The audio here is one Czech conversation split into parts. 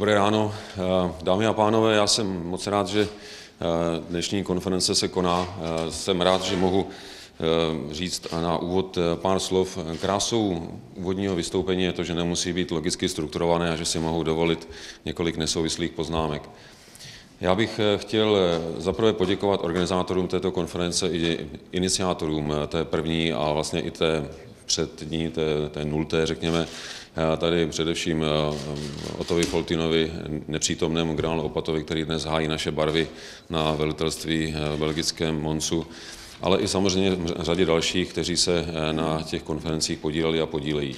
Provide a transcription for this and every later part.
Dobré ráno. Dámy a pánové, já jsem moc rád, že dnešní konference se koná. Jsem rád, že mohu říct na úvod pár slov. Krásou úvodního vystoupení je to, že nemusí být logicky strukturované a že si mohu dovolit několik nesouvislých poznámek. Já bych chtěl zaprvé poděkovat organizátorům této konference i iniciátorům té první a vlastně i té před ní, té, té nulté, řekněme, tady především Otovi Foltinovi, nepřítomnému generálu Opatovi, který dnes hájí naše barvy na velitelství v belgickém Moncu, ale i samozřejmě řadě dalších, kteří se na těch konferencích podíleli a podílejí.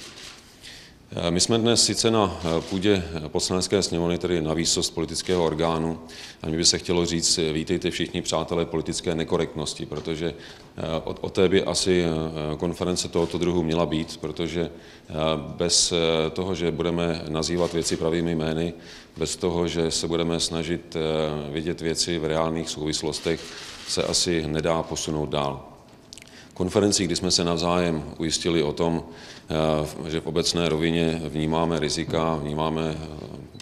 My jsme dnes sice na půdě poslanecké sněmovny, tedy na výsost politického orgánu, a mi by se chtělo říct, vítejte všichni přátelé politické nekorektnosti, protože o, o té by asi konference tohoto druhu měla být, protože bez toho, že budeme nazývat věci pravými jmény, bez toho, že se budeme snažit vidět věci v reálných souvislostech, se asi nedá posunout dál konferenci, kdy jsme se navzájem ujistili o tom, eh, že v obecné rovině vnímáme rizika, vnímáme eh,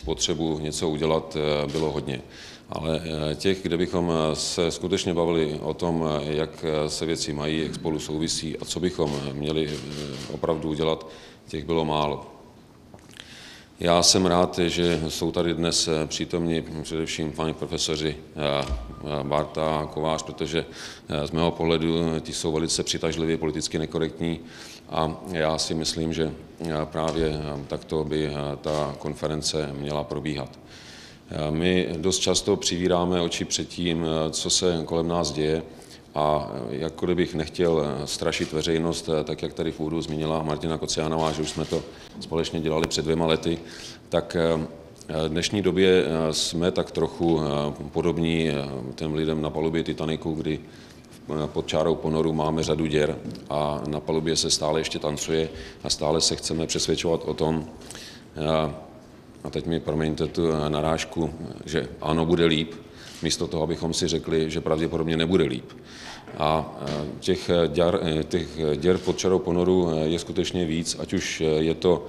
potřebu něco udělat, eh, bylo hodně. Ale těch, kde bychom se skutečně bavili o tom, jak se věci mají, jak spolu souvisí a co bychom měli opravdu udělat, těch bylo málo. Já jsem rád, že jsou tady dnes přítomni především páni profesoři Barta a Kovář, protože z mého pohledu ti jsou velice přitažlivě politicky nekorektní a já si myslím, že právě takto by ta konference měla probíhat. My dost často přivíráme oči před tím, co se kolem nás děje, a jakkoliv bych nechtěl strašit veřejnost, tak jak tady v úvodu zmínila Martina Kociánová, že už jsme to společně dělali před dvěma lety, tak v dnešní době jsme tak trochu podobní těm lidem na palubě Titaniku, kdy pod čárou ponoru máme řadu děr a na palubě se stále ještě tancuje a stále se chceme přesvědčovat o tom, a teď mi promiňte tu narážku, že ano, bude líp, místo toho, abychom si řekli, že pravděpodobně nebude líp. A těch děr, těch děr pod čarou ponoru je skutečně víc, ať už je to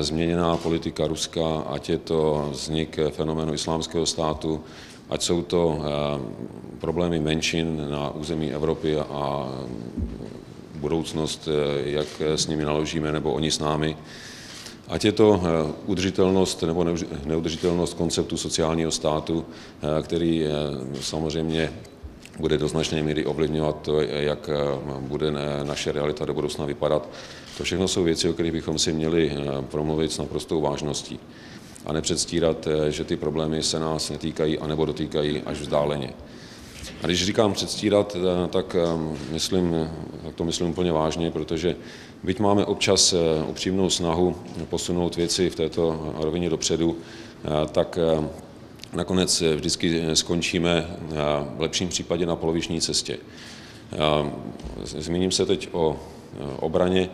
změněná politika Ruska, ať je to vznik fenoménu islámského státu, ať jsou to problémy menšin na území Evropy a budoucnost, jak s nimi naložíme, nebo oni s námi. Ať je to udržitelnost nebo neudržitelnost konceptu sociálního státu, který samozřejmě bude do značné míry ovlivňovat to, jak bude naše realita do budoucna vypadat. To všechno jsou věci, o kterých bychom si měli promluvit s naprostou vážností a nepředstírat, že ty problémy se nás netýkají anebo dotýkají až vzdáleně. A když říkám předstírat, tak, myslím, to myslím úplně vážně, protože byť máme občas upřímnou snahu posunout věci v této rovině dopředu, tak nakonec vždycky skončíme v lepším případě na poloviční cestě. Zmíním se teď o obraně,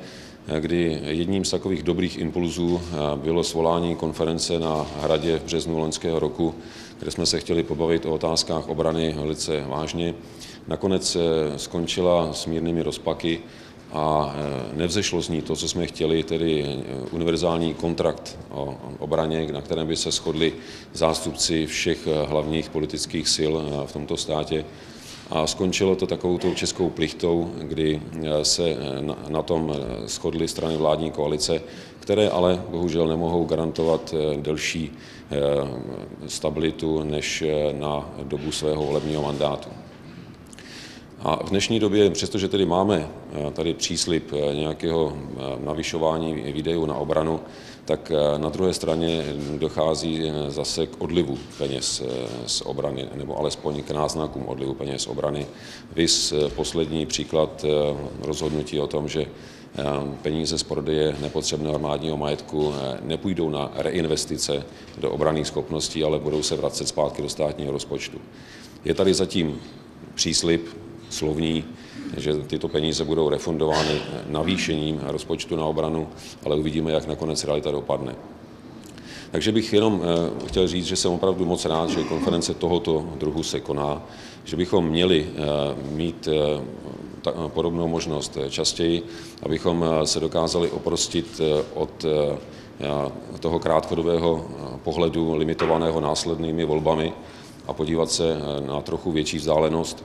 kdy jedním z takových dobrých impulzů bylo svolání konference na Hradě v březnu loňského roku, kde jsme se chtěli pobavit o otázkách obrany velice vážně. Nakonec skončila s mírnými rozpaky a nevzešlo z ní to, co jsme chtěli, tedy univerzální kontrakt o obraně, na kterém by se shodli zástupci všech hlavních politických sil v tomto státě. A skončilo to takovou tou českou plichtou, kdy se na tom shodly strany vládní koalice, které ale bohužel nemohou garantovat delší stabilitu než na dobu svého volebního mandátu. A v dnešní době, přestože tedy máme tady příslip nějakého navyšování výdejů na obranu, tak na druhé straně dochází zase k odlivu peněz z obrany, nebo alespoň k náznakům odlivu peněz z obrany. Vys poslední příklad rozhodnutí o tom, že peníze z prodeje nepotřebného armádního majetku nepůjdou na reinvestice do obranných schopností, ale budou se vracet zpátky do státního rozpočtu. Je tady zatím příslip slovní, že tyto peníze budou refundovány navýšením rozpočtu na obranu, ale uvidíme, jak nakonec realita dopadne. Takže bych jenom chtěl říct, že jsem opravdu moc rád, že konference tohoto druhu se koná, že bychom měli mít podobnou možnost častěji, abychom se dokázali oprostit od toho krátkodobého pohledu limitovaného následnými volbami a podívat se na trochu větší vzdálenost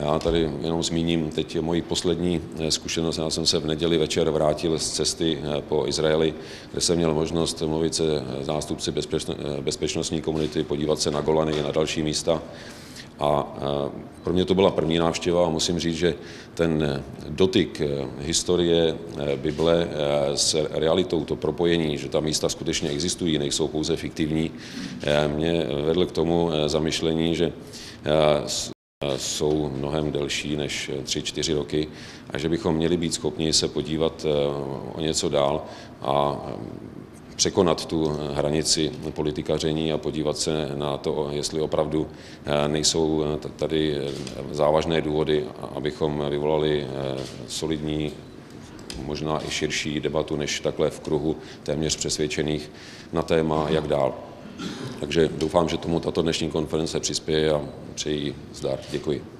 já tady jenom zmíním teď moji poslední eh, zkušenost. Já jsem se v neděli večer vrátil z cesty eh, po Izraeli, kde jsem měl možnost mluvit se eh, zástupci bezpečnostní komunity, podívat se na Golany i na další místa. A pro mě to byla první návštěva a musím říct, že ten dotyk historie Bible s realitou, to propojení, že ta místa skutečně existují, nejsou pouze fiktivní, mě vedl k tomu zamyšlení, že jsou mnohem delší než 3-4 roky a že bychom měli být schopni se podívat eh, o něco dál a eh, překonat tu hranici politikaření a podívat se na to, jestli opravdu eh, nejsou tady závažné důvody, abychom vyvolali solidní, možná i širší debatu než takhle v kruhu téměř přesvědčených na téma, jak dál. Takže doufám, že tomu tato dnešní konference přispěje a přeji zdar. Děkuji.